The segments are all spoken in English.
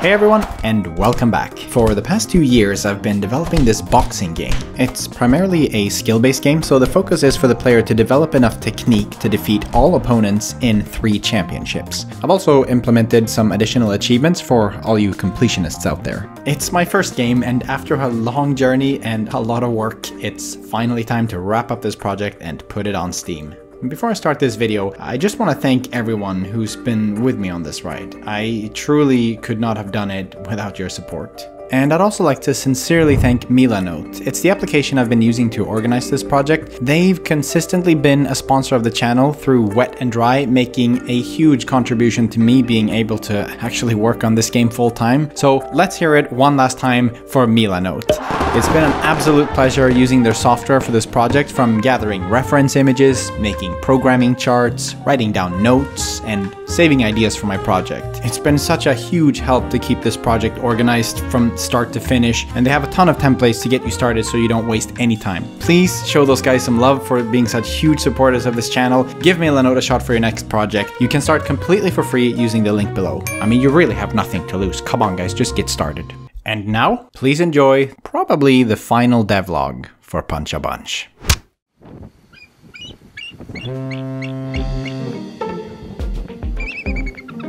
Hey everyone, and welcome back. For the past two years, I've been developing this boxing game. It's primarily a skill-based game, so the focus is for the player to develop enough technique to defeat all opponents in three championships. I've also implemented some additional achievements for all you completionists out there. It's my first game, and after a long journey and a lot of work, it's finally time to wrap up this project and put it on Steam. Before I start this video, I just want to thank everyone who's been with me on this ride. I truly could not have done it without your support. And I'd also like to sincerely thank Milanote. It's the application I've been using to organize this project. They've consistently been a sponsor of the channel through Wet and Dry, making a huge contribution to me being able to actually work on this game full time. So let's hear it one last time for Milanote. It's been an absolute pleasure using their software for this project from gathering reference images, making programming charts, writing down notes, and saving ideas for my project. It's been such a huge help to keep this project organized from start to finish, and they have a ton of templates to get you started so you don't waste any time. Please show those guys some love for being such huge supporters of this channel. Give Milanote a shot for your next project. You can start completely for free using the link below. I mean, you really have nothing to lose. Come on guys, just get started. And now, please enjoy probably the final devlog for Punch a Bunch.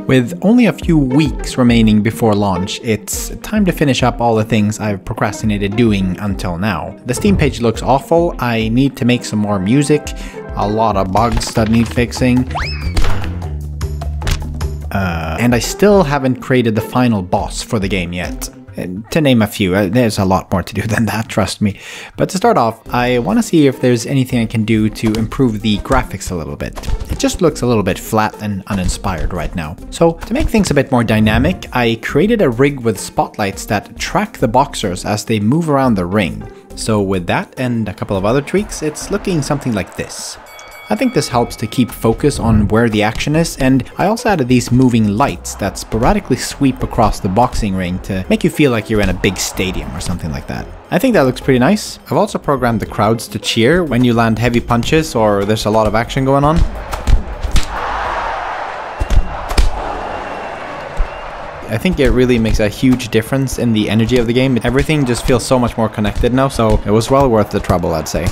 With only a few weeks remaining before launch, it's time to finish up all the things I've procrastinated doing until now. The Steam page looks awful, I need to make some more music, a lot of bugs that need fixing, uh, and I still haven't created the final boss for the game yet to name a few, uh, there's a lot more to do than that, trust me. But to start off, I want to see if there's anything I can do to improve the graphics a little bit. It just looks a little bit flat and uninspired right now. So to make things a bit more dynamic, I created a rig with spotlights that track the boxers as they move around the ring. So with that and a couple of other tweaks, it's looking something like this. I think this helps to keep focus on where the action is, and I also added these moving lights that sporadically sweep across the boxing ring to make you feel like you're in a big stadium or something like that. I think that looks pretty nice. I've also programmed the crowds to cheer when you land heavy punches or there's a lot of action going on. I think it really makes a huge difference in the energy of the game. Everything just feels so much more connected now, so it was well worth the trouble, I'd say.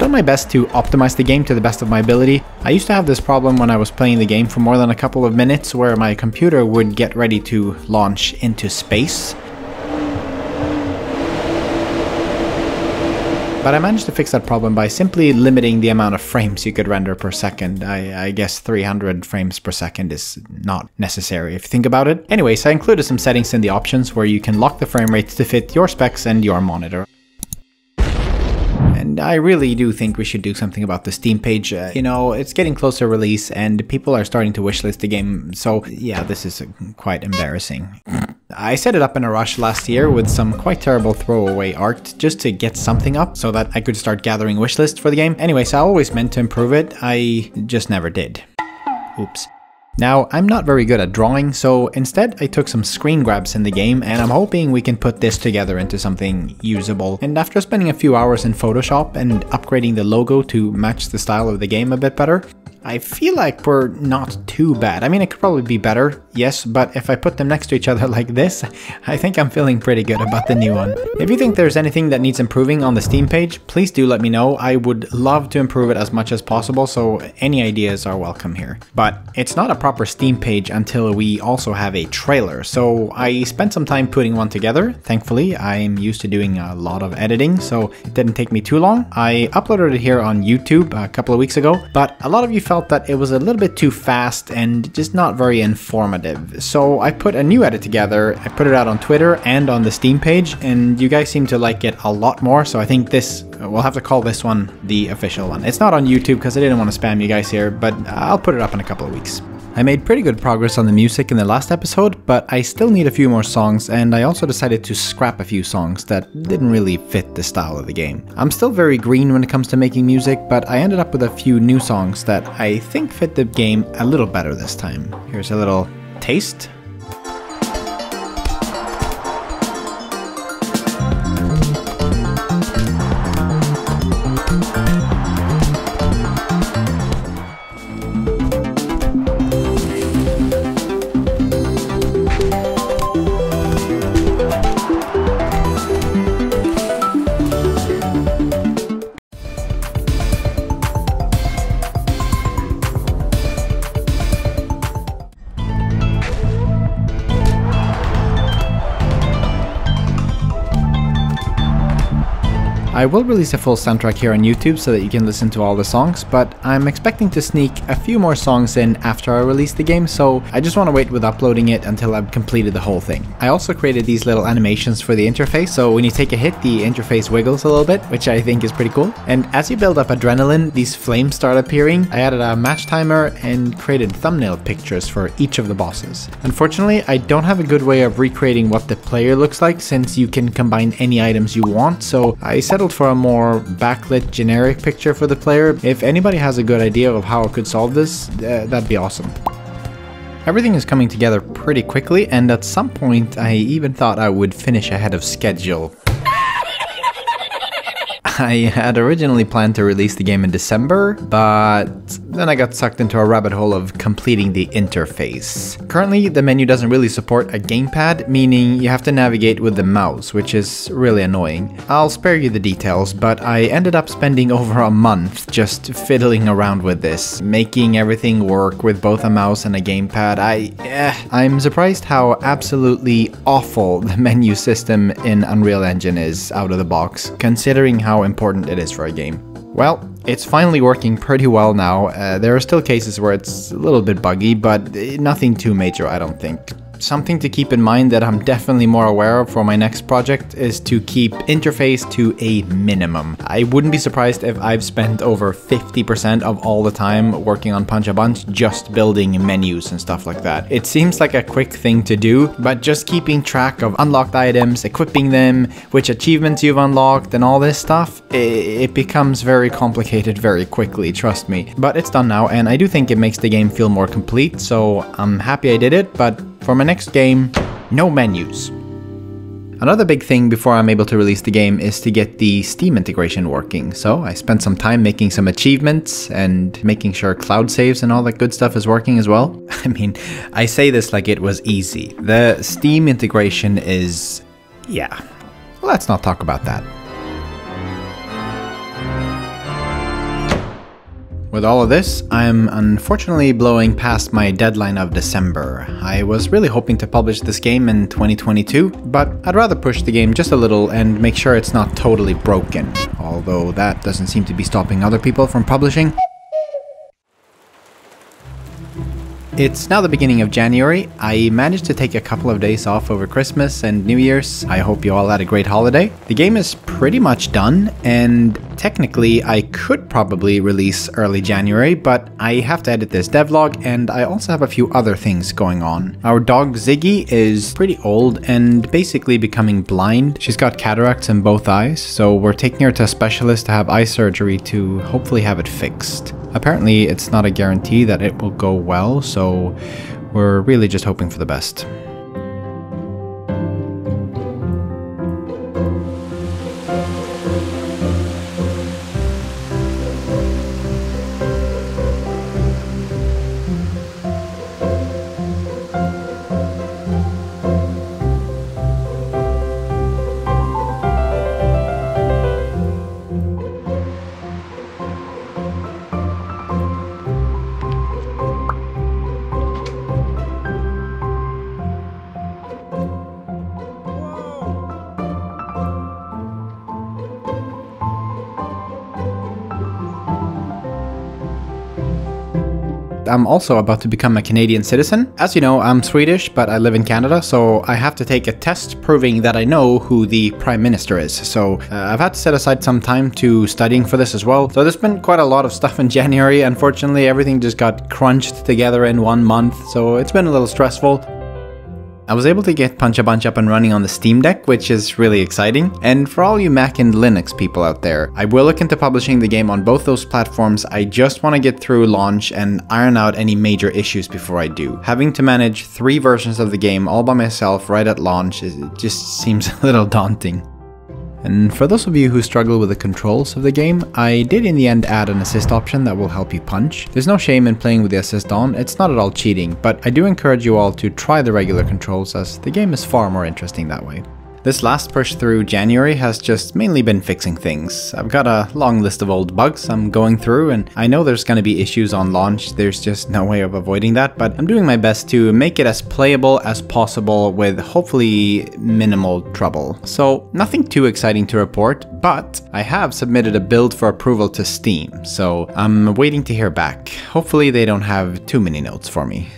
Done my best to optimize the game to the best of my ability. I used to have this problem when I was playing the game for more than a couple of minutes where my computer would get ready to launch into space. But I managed to fix that problem by simply limiting the amount of frames you could render per second. I, I, guess 300 frames per second is not necessary if you think about it. Anyways, I included some settings in the options where you can lock the frame rates to fit your specs and your monitor. I really do think we should do something about the Steam page. Uh, you know, it's getting close to release and people are starting to wishlist the game. So yeah, this is quite embarrassing. I set it up in a rush last year with some quite terrible throwaway art just to get something up so that I could start gathering wishlists for the game. Anyways, I always meant to improve it. I just never did. Oops. Now, I'm not very good at drawing, so instead I took some screen grabs in the game and I'm hoping we can put this together into something usable. And after spending a few hours in Photoshop and upgrading the logo to match the style of the game a bit better, I feel like we're not too bad. I mean, it could probably be better, yes, but if I put them next to each other like this, I think I'm feeling pretty good about the new one. If you think there's anything that needs improving on the Steam page, please do let me know. I would love to improve it as much as possible, so any ideas are welcome here. But it's not a proper Steam page until we also have a trailer, so I spent some time putting one together. Thankfully, I'm used to doing a lot of editing, so it didn't take me too long. I uploaded it here on YouTube a couple of weeks ago, but a lot of you felt that it was a little bit too fast and just not very informative. So I put a new edit together, I put it out on Twitter and on the Steam page, and you guys seem to like it a lot more, so I think this, we'll have to call this one the official one. It's not on YouTube because I didn't want to spam you guys here, but uh, I'll put it up in a couple of weeks. I made pretty good progress on the music in the last episode, but I still need a few more songs and I also decided to scrap a few songs that didn't really fit the style of the game. I'm still very green when it comes to making music, but I ended up with a few new songs that I think fit the game a little better this time. Here's a little taste. I will release a full soundtrack here on YouTube so that you can listen to all the songs, but I'm expecting to sneak a few more songs in after I release the game, so I just want to wait with uploading it until I've completed the whole thing. I also created these little animations for the interface, so when you take a hit, the interface wiggles a little bit, which I think is pretty cool. And as you build up adrenaline, these flames start appearing. I added a match timer and created thumbnail pictures for each of the bosses. Unfortunately, I don't have a good way of recreating what the player looks like since you can combine any items you want, so I settled for a more backlit generic picture for the player. If anybody has a good idea of how I could solve this, uh, that'd be awesome. Everything is coming together pretty quickly, and at some point I even thought I would finish ahead of schedule. I had originally planned to release the game in December, but then I got sucked into a rabbit hole of completing the interface. Currently, the menu doesn't really support a gamepad, meaning you have to navigate with the mouse, which is really annoying. I'll spare you the details, but I ended up spending over a month just fiddling around with this, making everything work with both a mouse and a gamepad. I, eh, I'm surprised how absolutely awful the menu system in Unreal Engine is out of the box, considering how important it is for a game. Well, it's finally working pretty well now. Uh, there are still cases where it's a little bit buggy, but nothing too major, I don't think. Something to keep in mind that I'm definitely more aware of for my next project is to keep interface to a minimum. I wouldn't be surprised if I've spent over 50% of all the time working on Punch a Bunch just building menus and stuff like that. It seems like a quick thing to do, but just keeping track of unlocked items, equipping them, which achievements you've unlocked, and all this stuff, it becomes very complicated very quickly, trust me. But it's done now, and I do think it makes the game feel more complete, so I'm happy I did it, but for my next game, no menus. Another big thing before I'm able to release the game is to get the Steam integration working. So I spent some time making some achievements and making sure cloud saves and all that good stuff is working as well. I mean, I say this like it was easy. The Steam integration is... yeah. Let's not talk about that. With all of this, I'm unfortunately blowing past my deadline of December. I was really hoping to publish this game in 2022, but I'd rather push the game just a little and make sure it's not totally broken, although that doesn't seem to be stopping other people from publishing. It's now the beginning of January. I managed to take a couple of days off over Christmas and New Year's. I hope you all had a great holiday. The game is pretty much done, and technically I could probably release early January, but I have to edit this devlog, and I also have a few other things going on. Our dog Ziggy is pretty old and basically becoming blind. She's got cataracts in both eyes, so we're taking her to a specialist to have eye surgery to hopefully have it fixed. Apparently, it's not a guarantee that it will go well, so we're really just hoping for the best. I'm also about to become a Canadian citizen. As you know, I'm Swedish, but I live in Canada, so I have to take a test proving that I know who the Prime Minister is. So uh, I've had to set aside some time to studying for this as well. So there's been quite a lot of stuff in January. Unfortunately, everything just got crunched together in one month, so it's been a little stressful. I was able to get Punch a Bunch up and running on the Steam Deck, which is really exciting. And for all you Mac and Linux people out there, I will look into publishing the game on both those platforms. I just want to get through launch and iron out any major issues before I do. Having to manage three versions of the game all by myself right at launch, it just seems a little daunting. And for those of you who struggle with the controls of the game, I did in the end add an assist option that will help you punch. There's no shame in playing with the assist on, it's not at all cheating, but I do encourage you all to try the regular controls as the game is far more interesting that way. This last push through January has just mainly been fixing things. I've got a long list of old bugs I'm going through and I know there's going to be issues on launch, there's just no way of avoiding that, but I'm doing my best to make it as playable as possible with hopefully minimal trouble. So nothing too exciting to report, but I have submitted a build for approval to Steam, so I'm waiting to hear back. Hopefully they don't have too many notes for me.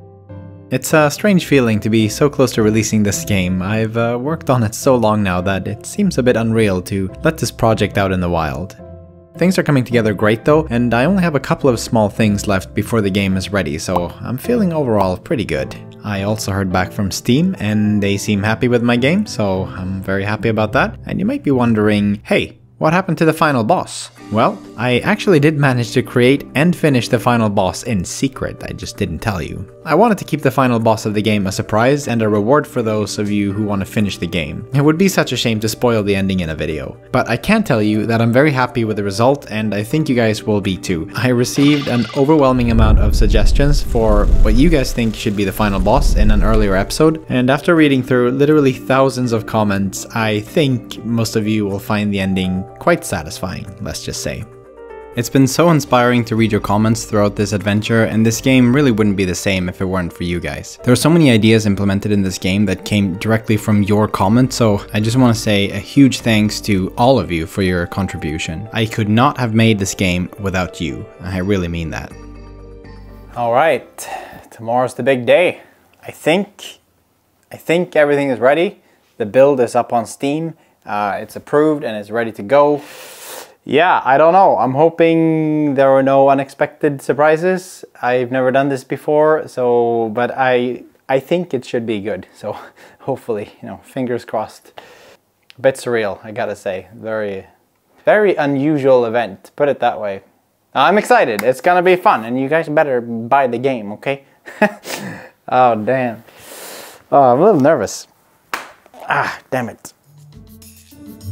It's a strange feeling to be so close to releasing this game. I've uh, worked on it so long now that it seems a bit unreal to let this project out in the wild. Things are coming together great though, and I only have a couple of small things left before the game is ready, so I'm feeling overall pretty good. I also heard back from Steam, and they seem happy with my game, so I'm very happy about that. And you might be wondering, hey, what happened to the final boss? Well, I actually did manage to create and finish the final boss in secret, I just didn't tell you. I wanted to keep the final boss of the game a surprise and a reward for those of you who want to finish the game. It would be such a shame to spoil the ending in a video. But I can tell you that I'm very happy with the result and I think you guys will be too. I received an overwhelming amount of suggestions for what you guys think should be the final boss in an earlier episode, and after reading through literally thousands of comments, I think most of you will find the ending quite satisfying, let's just say. It's been so inspiring to read your comments throughout this adventure, and this game really wouldn't be the same if it weren't for you guys. There are so many ideas implemented in this game that came directly from your comments, so I just want to say a huge thanks to all of you for your contribution. I could not have made this game without you. I really mean that. All right, tomorrow's the big day. I think, I think everything is ready. The build is up on Steam. Uh, it's approved and it's ready to go yeah, I don't know. I'm hoping there are no unexpected surprises. I've never done this before, so but I I think it should be good. So hopefully, you know, fingers crossed. A bit surreal, I gotta say. Very, very unusual event. Put it that way. I'm excited. It's gonna be fun, and you guys better buy the game, okay? oh damn. Oh, I'm a little nervous. Ah, damn it.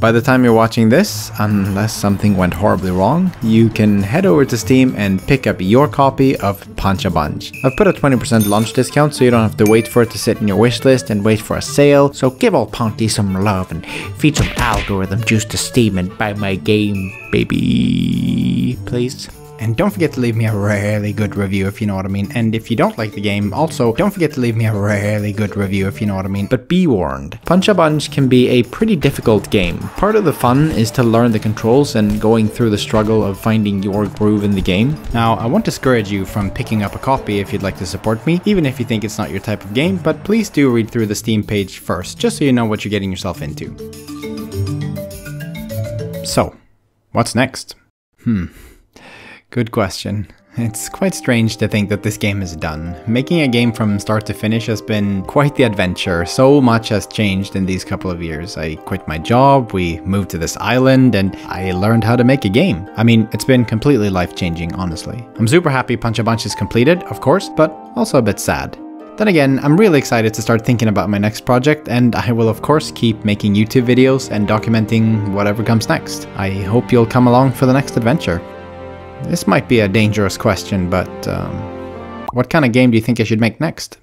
By the time you're watching this, unless something went horribly wrong, you can head over to Steam and pick up your copy of Punch-a-Bunch. I've put a 20% launch discount so you don't have to wait for it to sit in your wishlist and wait for a sale, so give old Ponty some love and feed some algorithm juice to Steam and buy my game, baby. Please. And don't forget to leave me a really good review if you know what I mean. And if you don't like the game, also don't forget to leave me a really good review if you know what I mean. But be warned, Punch-a-Bunch can be a pretty difficult game. Part of the fun is to learn the controls and going through the struggle of finding your groove in the game. Now, I won't discourage you from picking up a copy if you'd like to support me, even if you think it's not your type of game, but please do read through the Steam page first, just so you know what you're getting yourself into. So, what's next? Hmm. Good question. It's quite strange to think that this game is done. Making a game from start to finish has been quite the adventure. So much has changed in these couple of years. I quit my job, we moved to this island, and I learned how to make a game. I mean, it's been completely life changing, honestly. I'm super happy Punch-a-Bunch is completed, of course, but also a bit sad. Then again, I'm really excited to start thinking about my next project, and I will of course keep making YouTube videos and documenting whatever comes next. I hope you'll come along for the next adventure. This might be a dangerous question, but um, what kind of game do you think I should make next?